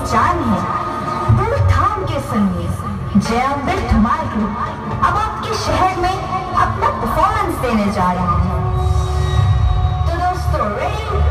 पहचान है। के संगे जय अमृत मार्ग। अब आपके शहर में अपना परफॉर्मेंस देने जा रहे हैं। तो दोस्तों